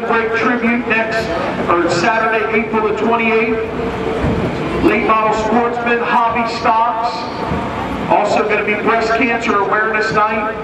Cone Tribute next, or Saturday, April the 28th. Late model sportsmen, hobby stocks. Also going to be breast cancer awareness night